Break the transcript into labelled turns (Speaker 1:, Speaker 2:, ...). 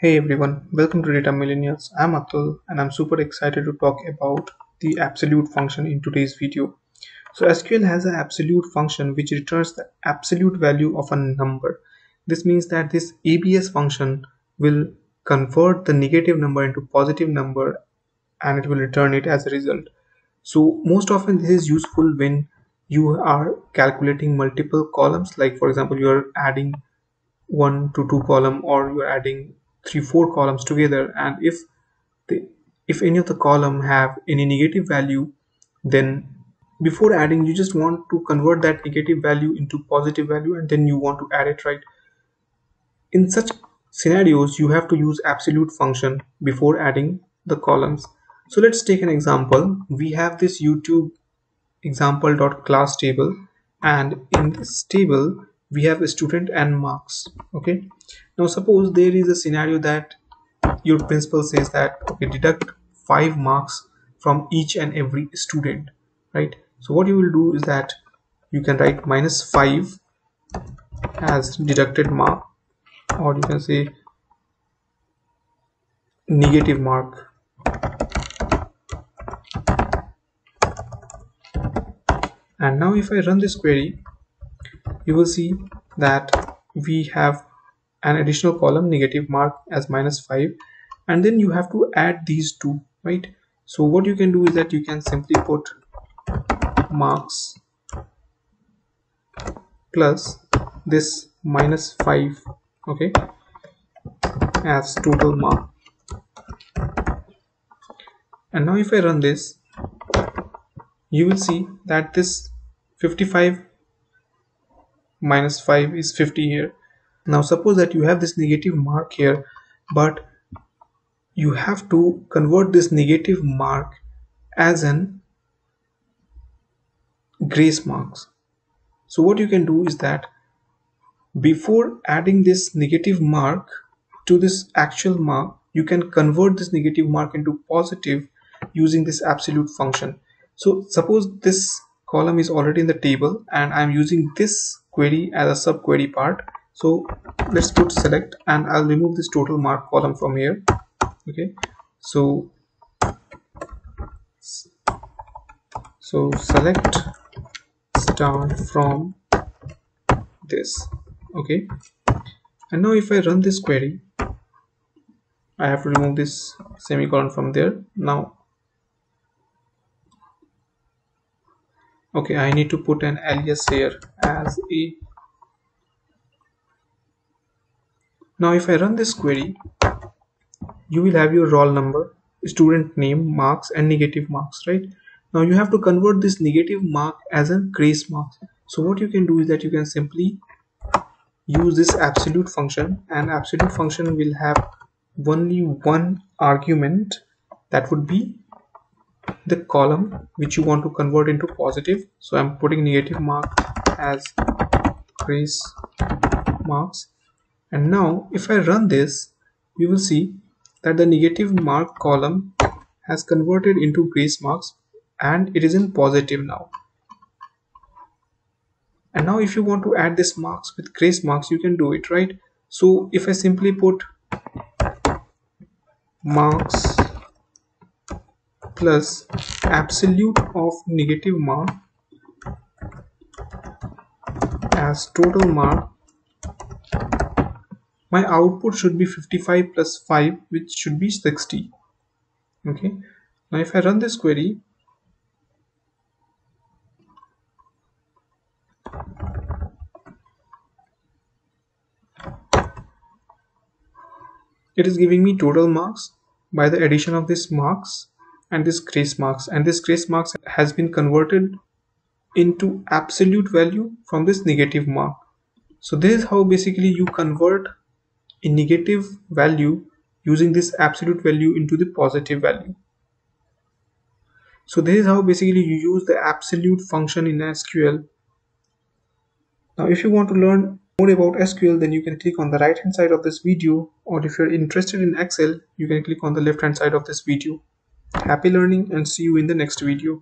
Speaker 1: Hey everyone, welcome to Data Millennials. I'm Atul and I'm super excited to talk about the absolute function in today's video. So SQL has an absolute function which returns the absolute value of a number. This means that this ABS function will convert the negative number into positive number and it will return it as a result. So most often this is useful when you are calculating multiple columns like for example you are adding one to two column or you're adding three four columns together and if if any of the column have any negative value then before adding you just want to convert that negative value into positive value and then you want to add it right? In such scenarios you have to use absolute function before adding the columns. So let's take an example. We have this youtube example dot class table and in this table we have a student and marks okay now suppose there is a scenario that your principal says that okay deduct five marks from each and every student right? So what you will do is that you can write minus 5 as deducted mark or you can say negative mark. And now if I run this query you will see that we have an additional column negative mark as minus 5 and then you have to add these two right? So what you can do is that you can simply put marks plus this minus 5 okay as total mark. And now if I run this you will see that this 55 minus 5 is 50 here now suppose that you have this negative mark here but you have to convert this negative mark as an grace marks. So what you can do is that before adding this negative mark to this actual mark you can convert this negative mark into positive using this absolute function. So suppose this column is already in the table and I'm using this query as a subquery part so let's put select and I'll remove this total mark column from here. Okay. So so select star from this. Okay. And now if I run this query I have to remove this semicolon from there. Now okay I need to put an alias here as a now if I run this query you will have your roll number student name marks and negative marks right? Now you have to convert this negative mark as a grace mark. So what you can do is that you can simply use this absolute function and absolute function will have only one argument. That would be the column which you want to convert into positive. So i'm putting negative mark as grace marks and now if i run this you will see that the negative mark column has converted into grace marks and it is in positive now. And now if you want to add this marks with grace marks you can do it right? So if i simply put marks plus absolute of negative mark as total mark my output should be 55 plus 5 which should be 60 okay. Now if I run this query it is giving me total marks by the addition of this marks and this grace marks. And this grace marks has been converted into absolute value from this negative mark. So this is how basically you convert a negative value using this absolute value into the positive value. So this is how basically you use the absolute function in SQL now if you want to learn more about SQL then you can click on the right hand side of this video or if you're interested in Excel you can click on the left hand side of this video. Happy learning and see you in the next video.